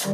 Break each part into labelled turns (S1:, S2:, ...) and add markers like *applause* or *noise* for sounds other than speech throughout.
S1: Hey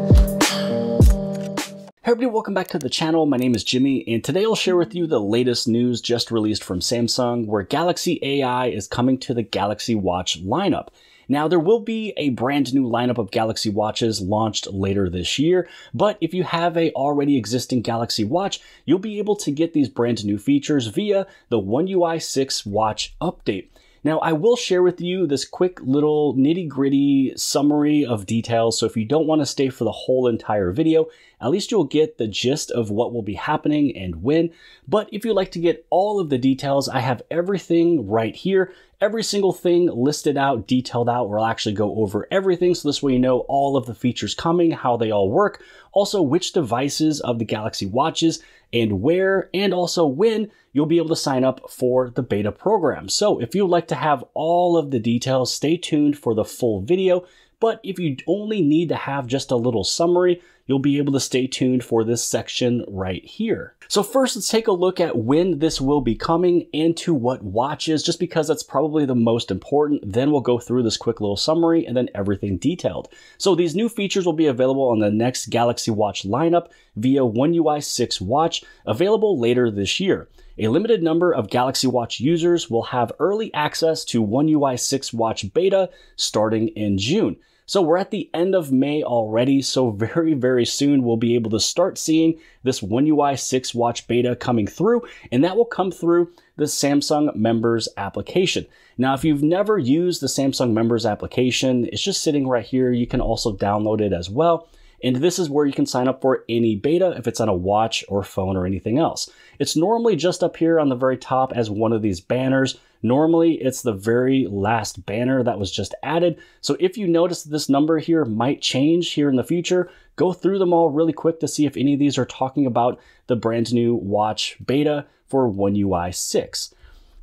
S1: everybody, welcome back to the channel. My name is Jimmy, and today I'll share with you the latest news just released from Samsung, where Galaxy AI is coming to the Galaxy Watch lineup. Now, there will be a brand new lineup of Galaxy Watches launched later this year, but if you have a already existing Galaxy Watch, you'll be able to get these brand new features via the One UI 6 Watch update. Now, I will share with you this quick little nitty gritty summary of details. So if you don't want to stay for the whole entire video, at least you'll get the gist of what will be happening and when. But if you'd like to get all of the details, I have everything right here. Every single thing listed out, detailed out, where I'll actually go over everything. So this way you know all of the features coming, how they all work, also which devices of the Galaxy Watches and where, and also when you'll be able to sign up for the beta program. So if you'd like to have all of the details, stay tuned for the full video. But if you only need to have just a little summary, you'll be able to stay tuned for this section right here. So first, let's take a look at when this will be coming and to what watches, just because that's probably the most important. Then we'll go through this quick little summary and then everything detailed. So these new features will be available on the next Galaxy Watch lineup via One UI 6 Watch, available later this year. A limited number of Galaxy Watch users will have early access to One UI 6 Watch beta starting in June. So we're at the end of May already, so very, very soon we'll be able to start seeing this One UI 6 Watch beta coming through, and that will come through the Samsung Members application. Now, if you've never used the Samsung Members application, it's just sitting right here. You can also download it as well. And this is where you can sign up for any beta if it's on a watch or phone or anything else. It's normally just up here on the very top as one of these banners. Normally, it's the very last banner that was just added. So if you notice this number here might change here in the future, go through them all really quick to see if any of these are talking about the brand new watch beta for One UI 6.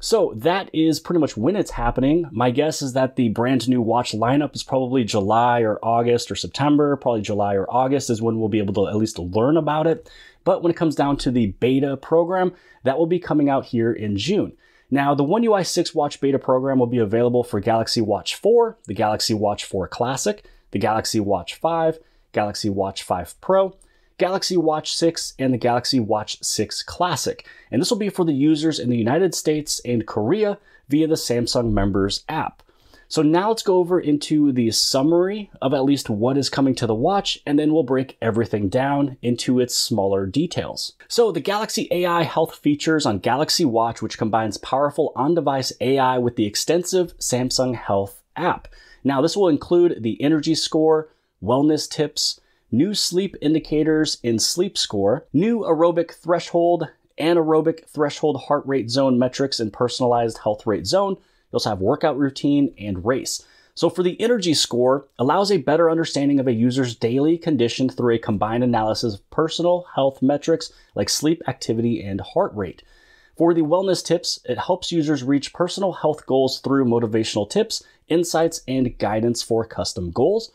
S1: So that is pretty much when it's happening. My guess is that the brand new watch lineup is probably July or August or September. Probably July or August is when we'll be able to at least learn about it. But when it comes down to the beta program, that will be coming out here in June. Now, the One UI 6 Watch beta program will be available for Galaxy Watch 4, the Galaxy Watch 4 Classic, the Galaxy Watch 5, Galaxy Watch 5 Pro, Galaxy Watch 6 and the Galaxy Watch 6 Classic. And this will be for the users in the United States and Korea via the Samsung Members app. So now let's go over into the summary of at least what is coming to the watch, and then we'll break everything down into its smaller details. So the Galaxy AI health features on Galaxy Watch, which combines powerful on-device AI with the extensive Samsung Health app. Now this will include the energy score, wellness tips, new sleep indicators in sleep score, new aerobic threshold, anaerobic threshold heart rate zone metrics and personalized health rate zone. You also have workout routine and race. So for the energy score, allows a better understanding of a user's daily condition through a combined analysis of personal health metrics like sleep activity and heart rate. For the wellness tips, it helps users reach personal health goals through motivational tips, insights, and guidance for custom goals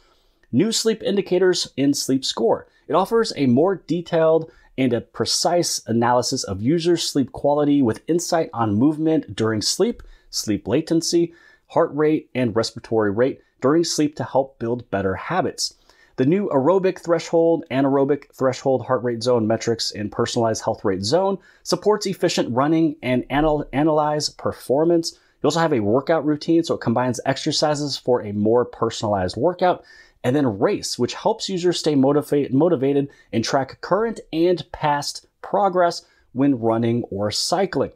S1: new sleep indicators in Sleep Score. It offers a more detailed and a precise analysis of user sleep quality with insight on movement during sleep, sleep latency, heart rate, and respiratory rate during sleep to help build better habits. The new aerobic threshold, anaerobic threshold heart rate zone metrics and personalized health rate zone supports efficient running and anal- analyze performance. You also have a workout routine, so it combines exercises for a more personalized workout and then race, which helps users stay motivate, motivated and track current and past progress when running or cycling.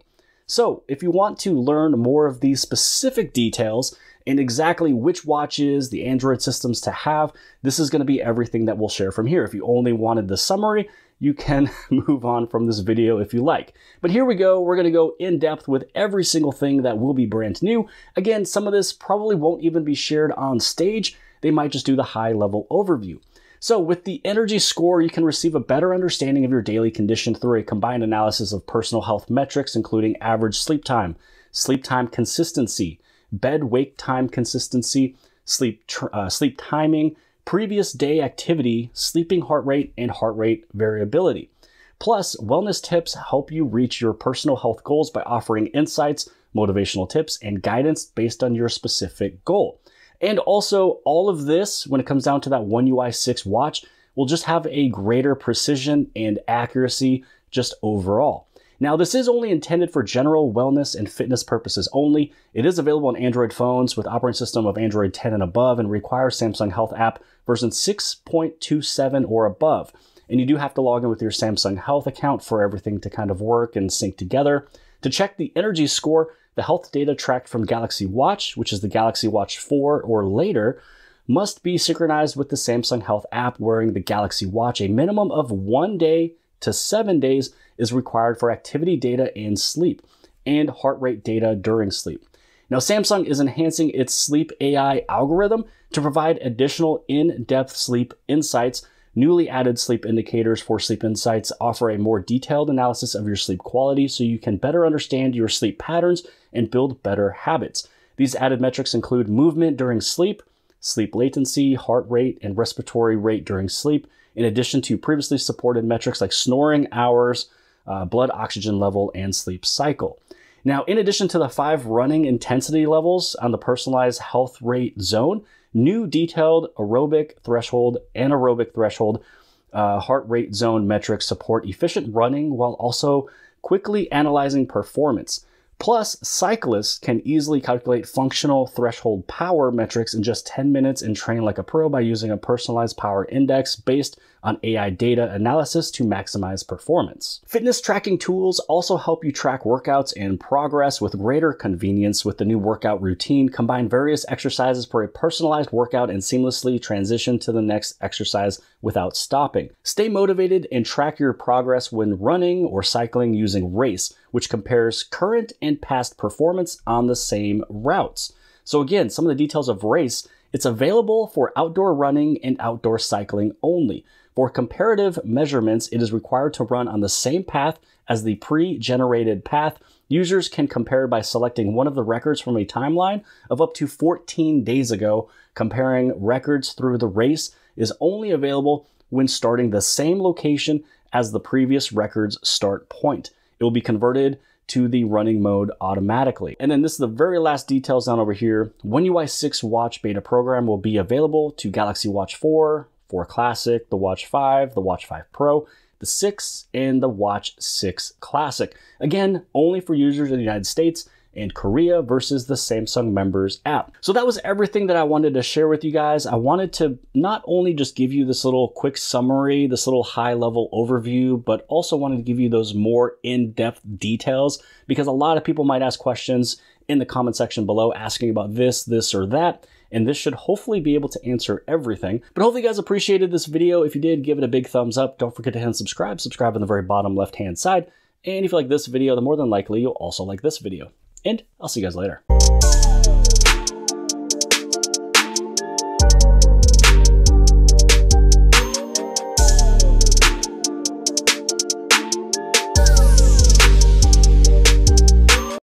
S1: So, if you want to learn more of these specific details and exactly which watches, the Android systems to have, this is going to be everything that we'll share from here. If you only wanted the summary, you can *laughs* move on from this video if you like. But here we go. We're going to go in depth with every single thing that will be brand new. Again, some of this probably won't even be shared on stage they might just do the high level overview. So with the energy score, you can receive a better understanding of your daily condition through a combined analysis of personal health metrics, including average sleep time, sleep time consistency, bed wake time consistency, sleep, uh, sleep timing, previous day activity, sleeping heart rate, and heart rate variability. Plus, wellness tips help you reach your personal health goals by offering insights, motivational tips, and guidance based on your specific goal. And also, all of this, when it comes down to that One UI 6 watch, will just have a greater precision and accuracy just overall. Now, this is only intended for general wellness and fitness purposes only. It is available on Android phones with operating system of Android 10 and above and requires Samsung Health app version 6.27 or above. And you do have to log in with your Samsung Health account for everything to kind of work and sync together. To check the energy score, the health data tracked from Galaxy Watch, which is the Galaxy Watch 4 or later, must be synchronized with the Samsung Health app wearing the Galaxy Watch. A minimum of one day to seven days is required for activity data and sleep, and heart rate data during sleep. Now, Samsung is enhancing its sleep AI algorithm to provide additional in depth sleep insights. Newly added sleep indicators for Sleep Insights offer a more detailed analysis of your sleep quality so you can better understand your sleep patterns and build better habits. These added metrics include movement during sleep, sleep latency, heart rate, and respiratory rate during sleep, in addition to previously supported metrics like snoring hours, uh, blood oxygen level, and sleep cycle. Now, in addition to the five running intensity levels on the personalized health rate zone, new detailed aerobic threshold, and anaerobic threshold, uh, heart rate zone metrics support efficient running while also quickly analyzing performance. Plus, cyclists can easily calculate functional threshold power metrics in just 10 minutes and train like a pro by using a personalized power index based on AI data analysis to maximize performance. Fitness tracking tools also help you track workouts and progress with greater convenience with the new workout routine. Combine various exercises for a personalized workout and seamlessly transition to the next exercise without stopping. Stay motivated and track your progress when running or cycling using Race, which compares current and past performance on the same routes. So again, some of the details of Race, it's available for outdoor running and outdoor cycling only. For comparative measurements, it is required to run on the same path as the pre-generated path. Users can compare by selecting one of the records from a timeline of up to 14 days ago. Comparing records through the race is only available when starting the same location as the previous record's start point. It will be converted to the running mode automatically. And then this is the very last details down over here. One UI 6 watch beta program will be available to Galaxy Watch 4, 4 Classic, the Watch 5, the Watch 5 Pro, the 6, and the Watch 6 Classic. Again, only for users in the United States and Korea versus the Samsung Members app. So that was everything that I wanted to share with you guys. I wanted to not only just give you this little quick summary, this little high level overview, but also wanted to give you those more in depth details because a lot of people might ask questions in the comment section below asking about this, this, or that and this should hopefully be able to answer everything. But hopefully you guys appreciated this video. If you did, give it a big thumbs up. Don't forget to hit subscribe. Subscribe on the very bottom left-hand side. And if you like this video, then more than likely you'll also like this video. And I'll see you guys later.